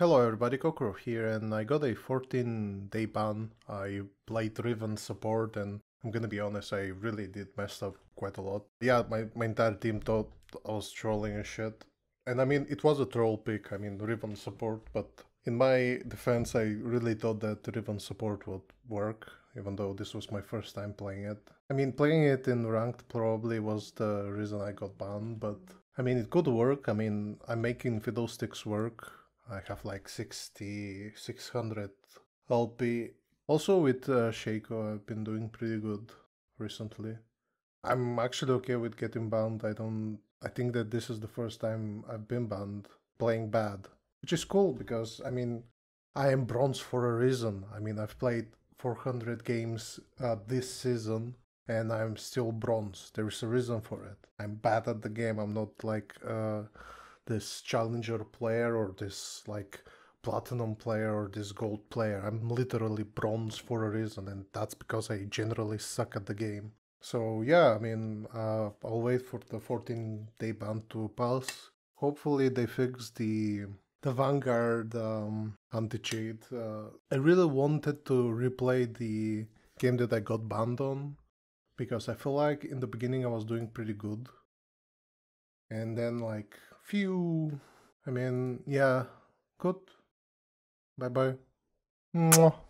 Hello everybody, Kokorov here, and I got a 14 day ban. I played Riven support, and I'm gonna be honest, I really did mess up quite a lot. Yeah, my, my entire team thought I was trolling and shit. And I mean, it was a troll pick, I mean, Riven support, but in my defense, I really thought that Riven support would work, even though this was my first time playing it. I mean, playing it in ranked probably was the reason I got banned, but I mean, it could work. I mean, I'm making Fiddlesticks work I have like 60, 600 LP. Also with uh, Shaco, I've been doing pretty good recently. I'm actually okay with getting banned. I don't. I think that this is the first time I've been banned playing bad, which is cool because I mean, I am bronze for a reason. I mean, I've played 400 games uh, this season and I'm still bronze. There is a reason for it. I'm bad at the game. I'm not like. Uh, this challenger player or this like platinum player or this gold player. I'm literally bronze for a reason, and that's because I generally suck at the game. So yeah, I mean, uh, I'll wait for the 14 day ban to pass. Hopefully they fix the the Vanguard um, anti-cheat. Uh, I really wanted to replay the game that I got banned on because I feel like in the beginning I was doing pretty good. And then like few. I mean, yeah, good. Bye bye. Mwah.